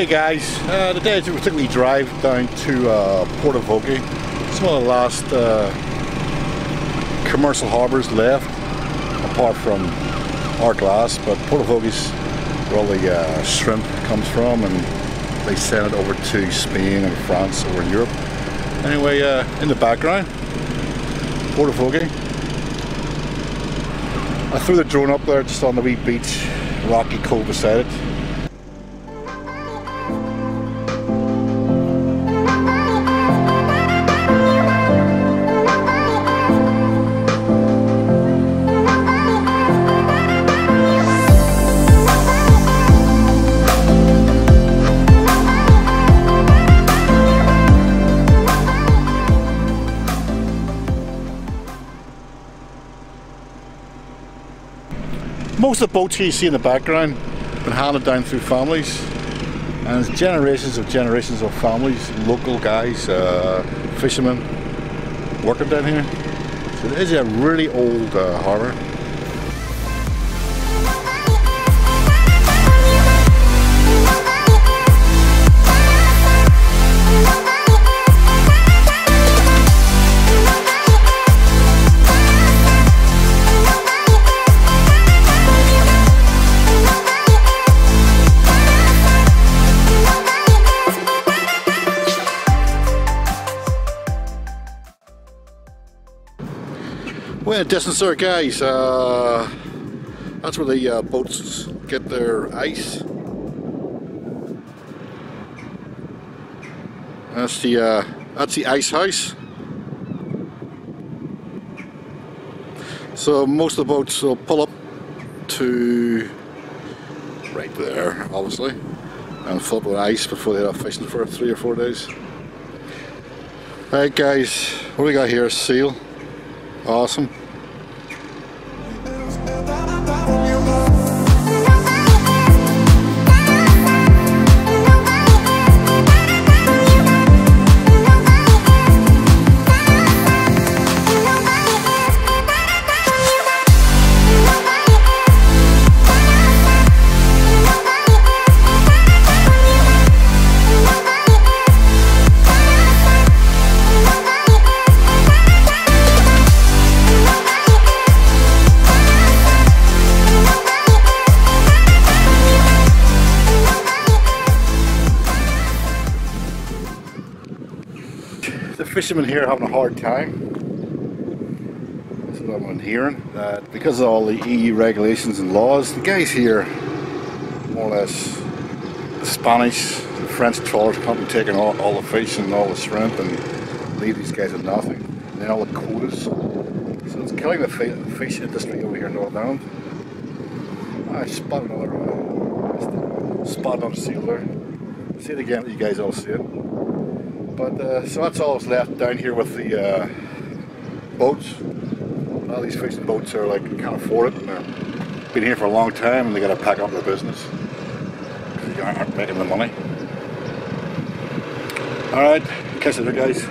Hey guys, uh, today we took a drive down to uh, Portavogie. It's one of the last uh, commercial harbours left, apart from Ardglass, but Portavogie's where all the uh, shrimp comes from and they send it over to Spain and France over Europe. Anyway, uh, in the background, Portavogie. I threw the drone up there just on the wee beach, rocky cove beside it. Most of the boats here you see in the background have been handed down through families and generations of generations of families, local guys, uh, fishermen working down here. So it is a really old uh, harbour. Well, distance there, guys. Uh, that's where the uh, boats get their ice. That's the uh, that's the ice house. So most of the boats will pull up to right there, obviously, and fill up with ice before they are fishing for three or four days. Alright guys, what do we got here? Seal. Awesome. Fishermen here having a hard time. That's what I'm hearing. That because of all the EU regulations and laws, the guys here, more or less, the Spanish, the French trawlers come and taking all, all the fish and all the shrimp and leave these guys with nothing. And then all the quotas. So it's killing the fish industry over here in Northern Ireland. I spotted another, uh, spotted seal there. See it again, you guys all see it. But uh, so that's all that's left down here with the uh, boats. All these fishing boats are like can't afford it and they're been here for a long time and they got to pack up their business they aren't making the money. All right, you there, guys.